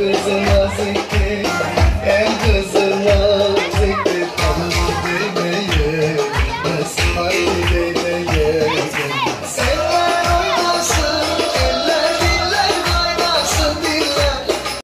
kızı nazikti En kızı nazikti Tanrı demeye Nasıl haydi